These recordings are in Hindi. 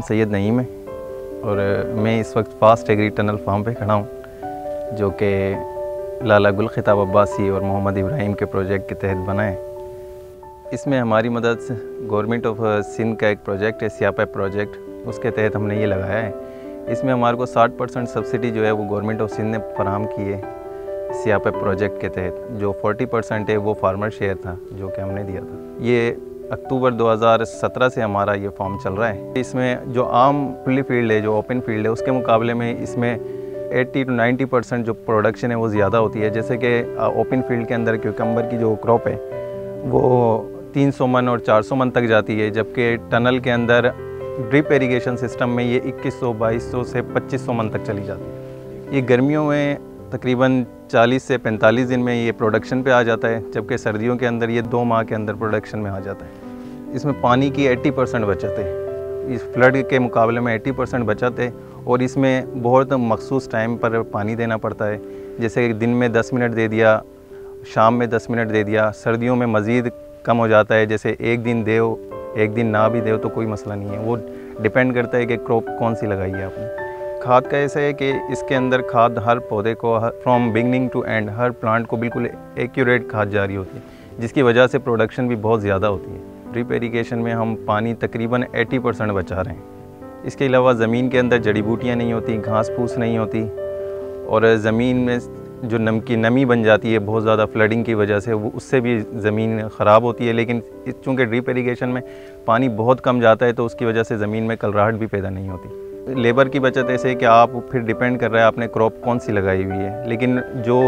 सैयद नईम है और मैं इस वक्त फास्ट एग्री टनल फार्म पे खड़ा हूँ, जो कि लाला गुल खिताब अब्बासी और मोहम्मद इब्राहिम के प्रोजेक्ट के तहत बना है। इसमें हमारी मदद गवर्नमेंट ऑफ़ सिंध का एक प्रोजेक्ट है, सियापा प्रोजेक्ट, उसके तहत हमने ये लगाया है। इसमें हमारे को 60 परसेंट सब्सिडी जो है वो गवर्नमेंट ऑफ़ सिंध ने फराम की है सियापा प्रोजेक्ट के तहत। जो 40 परसेंट है वो फार्मर शेयर था, जो कि हमने दिया था। ये अक्टूबर 2017 से हमारा ये फॉर्म चल रहा है। इसमें जो आम खुली फ़ील्ड है, जो ओपन फ़ील्ड है, उसके मुकाबले में इसमें 80 टू 90 परसेंट जो प्रोडक्शन है, वो ज़्यादा होती है। जैसे कि ओपन फ़ील्ड के अंदर क्यूकम्बर की जो क्रॉप है, वो 300 मन और 400 मन तक जाती है, जबकि टनल के अंदर ड्रिप इरीगेशन सिस्टम में ये 2100 2200 से 2500 मन तक चली जाती है। ये गर्मियों में तकरीबन 40 से 45 दिन में ये प्रोडक्शन पे आ जाता है, जबकि सर्दियों के अंदर ये दो माह के अंदर प्रोडक्शन में आ जाता है। इसमें पानी की 80 परसेंट बचत है। इस फ्लड के मुकाबले में 80 परसेंट बचत है और इसमें बहुत मखसूस टाइम पर पानी देना पड़ता है। जैसे दिन में 10 मिनट दे दिया, शाम में 10 मिनट दे दिया, सर्दियों में मज़ीद कम हो जाता है। जैसे एक दिन दे एक दिन ना भी दे तो कोई मसला नहीं है। वो डिपेंड करता है कि क्रॉप कौन सी लगाई है आपने। खाद का ऐसा है कि इसके अंदर खाद हर पौधे को फ्रॉम बिगनिंग टू एंड हर प्लांट को बिल्कुल एक्यूरेट खाद जारी होती है, जिसकी वजह से प्रोडक्शन भी बहुत ज़्यादा होती है। ड्रिप इरीगेशन में हम पानी तकरीबन 80 परसेंट बचा रहे हैं। इसके अलावा ज़मीन के अंदर जड़ी बूटियाँ नहीं होती, घास फूस नहीं होती, और ज़मीन में जो नम, की नमी बन जाती है, बहुत ज़्यादा फ्लडिंग की वजह से, वो उससे भी ज़मीन ख़राब होती है, लेकिन चूँकि ड्रिप इरीगेशन में पानी बहुत कम जाता है तो उसकी वजह से ज़मीन में कलराहट भी पैदा नहीं होती। लेबर की बचत ऐसे कि आप फिर डिपेंड कर रहा है आपने क्रॉप कौन सी लगाई हुई है। लेकिन जो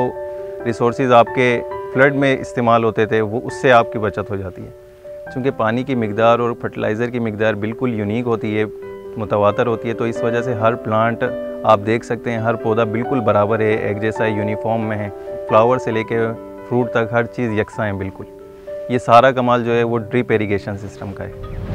रिसोर्स आपके फ्लड में इस्तेमाल होते थे, वो उससे आपकी बचत हो जाती है। चूँकि पानी की मकदार और फर्टिलाइज़र की मकदार बिल्कुल यूनिक होती है, मुतवातर होती है तो इस वजह से हर प्लांट आप देख सकते हैं, हर पौधा बिल्कुल बराबर है, एक जैसा यूनिफॉर्म में है। फ्लावर से लेके फ्रूट तक हर चीज़ यकसा है बिल्कुल। ये सारा कमाल जो है, वो ड्रिप इरीगेशन सिस्टम का है।